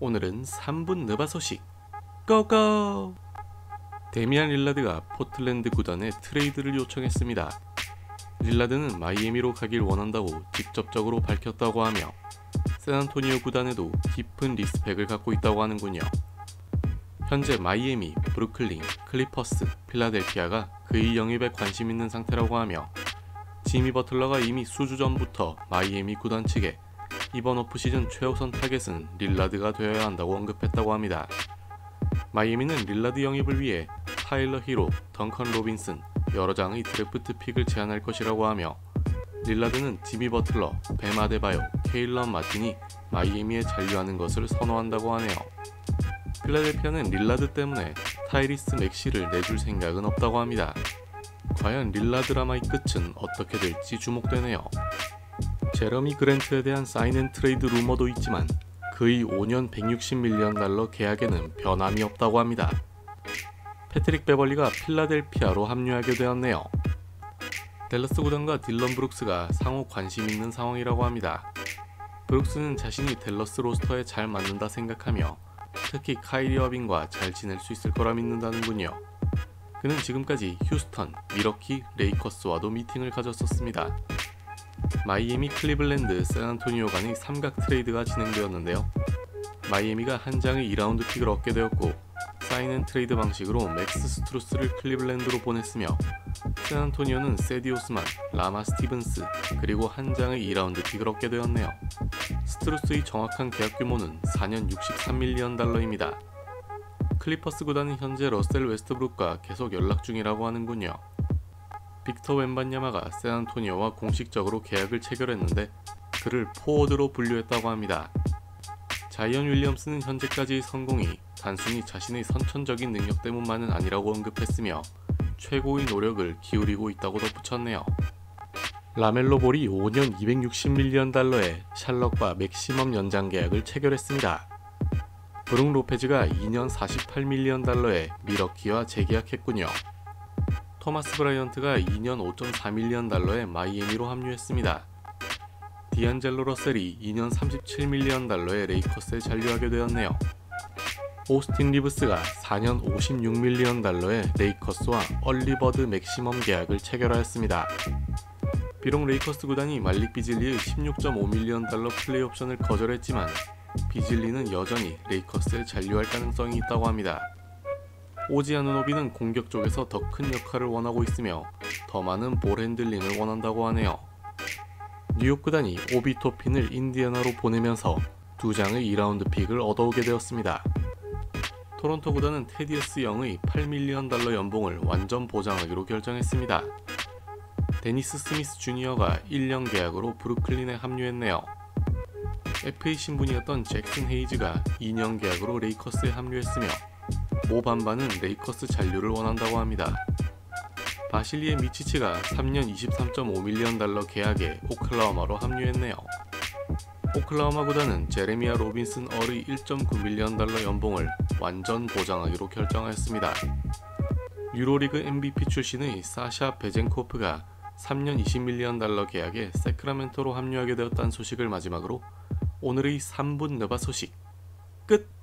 오늘은 3분 느바 소식 go go! 데미안 릴라드가 포틀랜드 구단에 트레이드를 요청했습니다. 릴라드는 마이애미로 가길 원한다고 직접적으로 밝혔다고 하며 샌안토니오 구단에도 깊은 respect을 갖고 있다고 하는군요. 현재 마이애미, 브루클린, 클리퍼스, 필라델피아가 그의 영입에 관심 있는 상태라고 하며 지미 버틀러가 이미 수주 전부터 마이애미 구단 측에 이번 off season 최우선 타겟은 릴라드가 되어야 한다고 언급했다고 합니다. 마이애미는 릴라드 영입을 위해 타일러 히로, 덩컨 로빈슨, 여러 장의 드래프트 pick을 제안할 것이라고 하며 릴라드는 지미 버틀러, 뱀 아데바요, 케일럽 마틴이 마이애미에 잔류하는 것을 선호한다고 하네요. 필라델피아는 릴라드 때문에 타이리스 맥시를 내줄 생각은 없다고 합니다. 과연 릴라드라마의 끝은 어떻게 될지 주목되네요. 제러미 그랜트에 대한 sign and trade 루머도 있지만 그의 5년 160 million 달러 계약에는 변함이 없다고 합니다. 패트릭 베벌리가 필라델피아로 합류하게 되었네요. 댈러스 구단과 딜런 브룩스가 상호 관심 있는 상황이라고 합니다. 브룩스는 자신이 댈러스 roster에 잘 맞는다 생각하며 특히 카이리 어빙과 잘 지낼 수 있을 거라 믿는다는군요. 그는 지금까지 휴스턴, 밀워키, 레이커스와도 미팅을 가졌었습니다. 마이애미, 클리블랜드, 샌안토니오 간의 삼각 트레이드가 진행되었는데요. 마이애미가 한 장의 2라운드 pick을 얻게 되었고 sign and trade 방식으로 맥스 스트루스를 클리블랜드로 보냈으며 샌안토니오는 세디 오스만, 라마 스티븐스 그리고 한 장의 2라운드 pick을 얻게 되었네요. 스트루스의 정확한 계약 규모는 4년 63 million 달러입니다. 클리퍼스 구단은 현재 러셀 웨스트브룩과 계속 연락 중이라고 하는군요. 빅터 웸반야마가 샌안토니오와 공식적으로 계약을 체결했는데 그를 포워드로 분류했다고 합니다. 자이언 윌리엄슨은 현재까지의 성공이 단순히 자신의 선천적인 능력 때문만은 아니라고 언급했으며 최고의 노력을 기울이고 있다고 덧붙였네요. 라멜로 볼이 5년 260 million 달러의 샬럿과 maximum 연장 계약을 체결했습니다. 브룩 로페즈가 2년 48 million 달러의 밀워키와 재계약했군요. 토마스 브라이언트가 2년 5.4 million 달러의 마이애미로 합류했습니다. 디안젤로 러셀이 2년 37 million 달러의 레이커스에 잔류하게 되었네요. 오스틴 리브스가 4년 56 million 달러의 레이커스와 early bird maximum 계약을 체결하였습니다. 비록 레이커스 구단이 말릭 비즐리의 16.5 million 달러 player option을 거절했지만 비즐리는 여전히 레이커스에 잔류할 가능성이 있다고 합니다. 오지 아누노비는 공격 쪽에서 더 큰 역할을 원하고 있으며 더 많은 ball handling을 원한다고 하네요. 뉴욕 구단이 오비 토핀을 인디애나로 보내면서 두 장의 2라운드 pick을 얻어오게 되었습니다. 토론토 구단은 테디어스 영의 8 million 달러 연봉을 완전 보장하기로 결정했습니다. 데니스 스미스 주니어가 1년 계약으로 브루클린에 합류했네요. FA 신분이었던 잭슨 헤이즈가 2년 계약으로 레이커스에 합류했으며 모 밤바는 레이커스 잔류를 원한다고 합니다. 바실리예 미치치가 3년 23.5 million 달러 계약에 오클라호마로 합류했네요. 오클라호마 구단은 제레미아 로빈슨 얼의 1.9 million 달러 연봉을 완전 보장하기로 결정하였습니다. 유로리그 MVP 출신의 사샤 베젠코프가 3년 20 million 달러 계약에 새크라멘토로 합류하게 되었다는 소식을 마지막으로 오늘의 3분 너바 소식 끝!